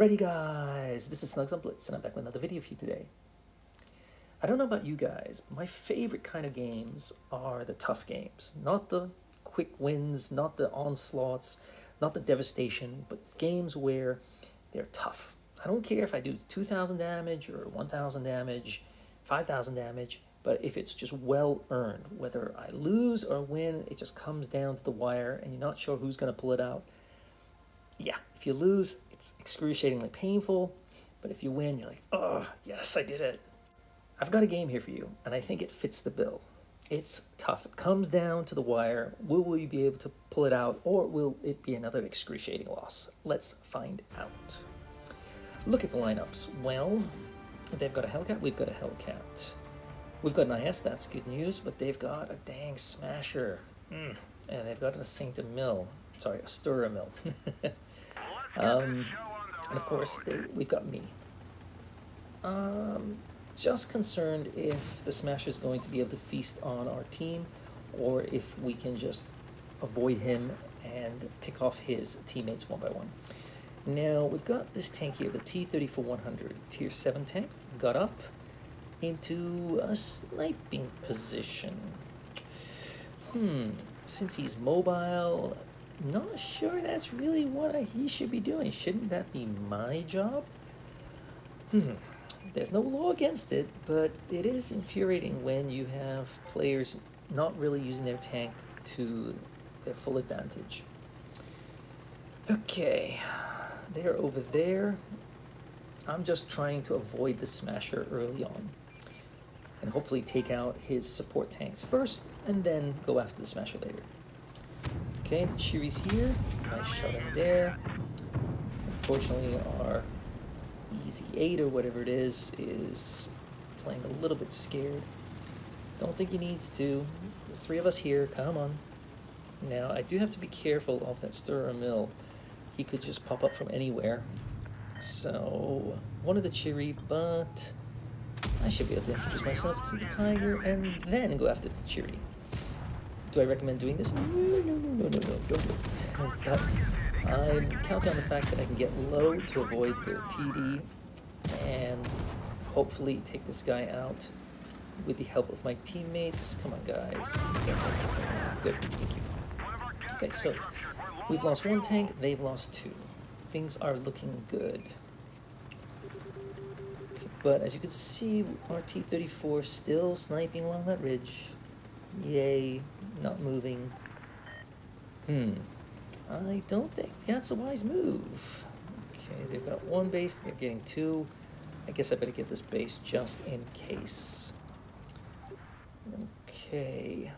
Alrighty guys, this is Snugs on Blitz and I'm back with another video for you today. I don't know about you guys, but my favorite kind of games are the tough games. Not the quick wins, not the onslaughts, not the devastation, but games where they're tough. I don't care if I do 2,000 damage or 1,000 damage, 5,000 damage, but if it's just well earned, whether I lose or win, it just comes down to the wire and you're not sure who's going to pull it out. Yeah, if you lose, it's excruciatingly painful, but if you win, you're like, oh, yes, I did it. I've got a game here for you, and I think it fits the bill. It's tough. It comes down to the wire. Will we be able to pull it out, or will it be another excruciating loss? Let's find out. Look at the lineups. Well, they've got a Hellcat, we've got a Hellcat. We've got an IS, that's good news, but they've got a dang Smasher. Mm. And they've got a Saint Emil. Sorry, a Sturra Mill. um, and of course, they, we've got me. Um, just concerned if the Smash is going to be able to feast on our team or if we can just avoid him and pick off his teammates one by one. Now, we've got this tank here, the T-34-100, tier 7 tank, got up into a sniping position. Hmm, since he's mobile, not sure that's really what he should be doing. Shouldn't that be my job? Hmm. There's no law against it, but it is infuriating when you have players not really using their tank to their full advantage. Okay, they're over there. I'm just trying to avoid the smasher early on and hopefully take out his support tanks first and then go after the smasher later. Okay, the Chiri's here. Nice shot in there. Unfortunately, our Easy 8 or whatever it is is playing a little bit scared. Don't think he needs to. There's three of us here. Come on. Now, I do have to be careful of that Sturra Mill. He could just pop up from anywhere. So, one of the Chiri, but I should be able to introduce myself to the Tiger and then go after the Chiri. Do I recommend doing this? No, no, no, no, no, no, don't do it. But I'm counting on the fact that I can get low to avoid the TD and hopefully take this guy out with the help of my teammates. Come on, guys. Good, thank you. Okay, so we've lost one tank, they've lost two. Things are looking good. But as you can see, our T-34 still sniping along that ridge. Yay, not moving. Hmm. I don't think that's a wise move. Okay, they've got one base, they're getting two. I guess I better get this base just in case. Okay.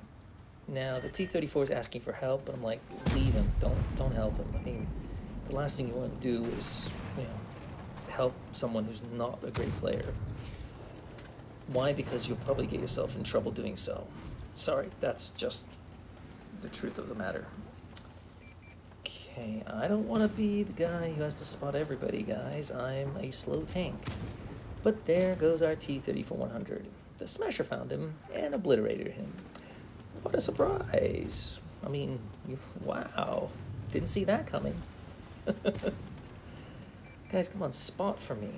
Now the T-34 is asking for help, but I'm like, leave him. Don't don't help him. I mean, the last thing you want to do is, you know, help someone who's not a great player. Why? Because you'll probably get yourself in trouble doing so. Sorry, that's just the truth of the matter. Okay, I don't want to be the guy who has to spot everybody, guys. I'm a slow tank. But there goes our T-34-100. The Smasher found him and obliterated him. What a surprise. I mean, wow. Didn't see that coming. Guys, come on, spot for me.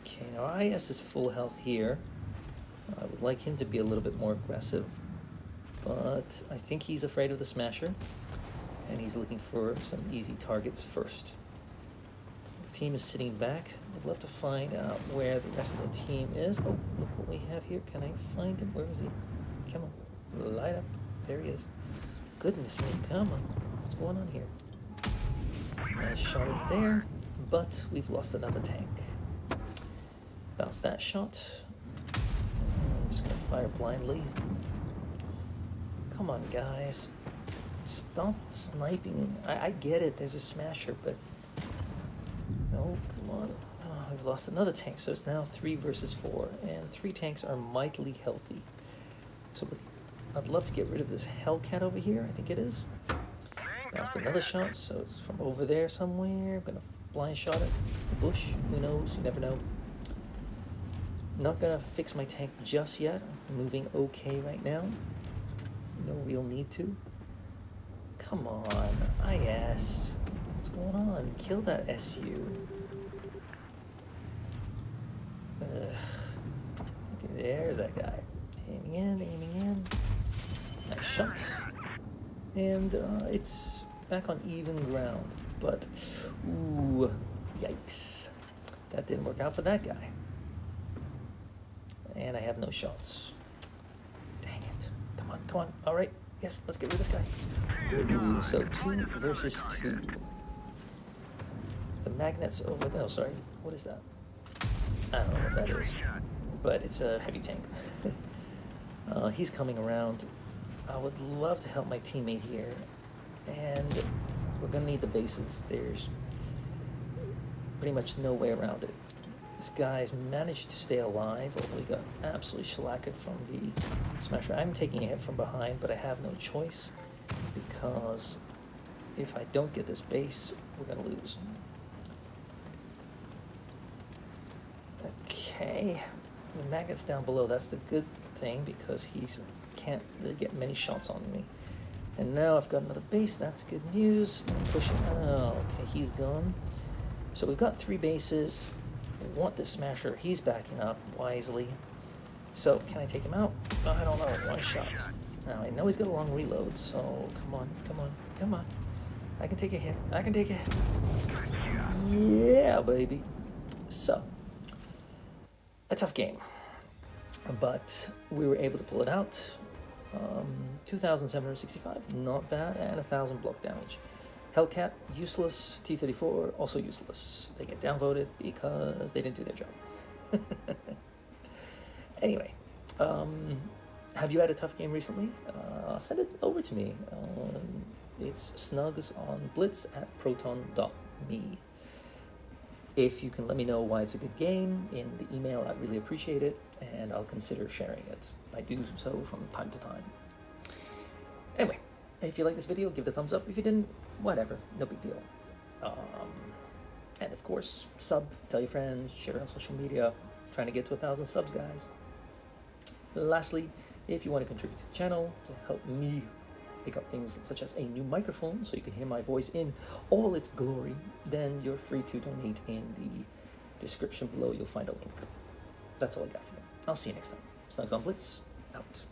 Okay, now IS is full health here. I would like him to be a little bit more aggressive, but I think he's afraid of the Smasher and he's looking for some easy targets first. The team is sitting back. I'd love to find out where the rest of the team is. Oh, look what we have here. Can I find him? Where is he? Come on, light up. There he is. Goodness me, come on. What's going on here? Nice shot in there, but we've lost another tank. Bounce that shot. I'm just gonna fire blindly. Come on, guys. Stop sniping. I, I get it, there's a smasher, but... No, come on. Ah, oh, I've lost another tank, so it's now three versus four, and three tanks are mightily healthy. So I'd love to get rid of this Hellcat over here, I think it is. Lost another shot, so it's from over there somewhere. I'm gonna blind shot it. The bush, who knows, you never know. Not gonna fix my tank just yet. I'm moving okay right now. No real need to. Come on, IS. What's going on? Kill that SU. Ugh. Okay, there's that guy. Aiming in, aiming in. Nice shot. And uh, it's back on even ground. But, ooh, yikes. That didn't work out for that guy. And I have no shots. Come on. All right. Yes, let's get rid of this guy. Ooh, so two versus two. The magnets over there. Oh, sorry. What is that? I don't know what that is. But it's a heavy tank. uh, he's coming around. I would love to help my teammate here. And we're going to need the bases. There's pretty much no way around it. This guy's managed to stay alive, although he got absolutely shellacked from the smasher. I'm taking a hit from behind, but I have no choice because if I don't get this base, we're going to lose. Okay, the maggot's down below. That's the good thing because he's can't really get many shots on me. And now I've got another base. That's good news. Pushing. Oh, okay, he's gone. So we've got three bases want this smasher. He's backing up wisely. So, can I take him out? I don't know. One shot. Now, I know he's got a long reload, so come on, come on, come on. I can take a hit. I can take a hit. Yeah, baby. So, a tough game. But we were able to pull it out. Um, 2,765, not bad, and 1,000 block damage. Hellcat, useless. T-34, also useless. They get downvoted because they didn't do their job. anyway, um, have you had a tough game recently? Uh, send it over to me. Um, it's snugs on blitz at proton.me. If you can let me know why it's a good game in the email, I'd really appreciate it, and I'll consider sharing it. I do so from time to time. If you like this video, give it a thumbs up. If you didn't, whatever, no big deal. Um, and of course, sub, tell your friends, share it on social media. trying to get to a thousand subs, guys. Lastly, if you want to contribute to the channel to help me pick up things such as a new microphone so you can hear my voice in all its glory, then you're free to donate in the description below. You'll find a link. That's all I got for you. I'll see you next time. Snugs on Blitz, out.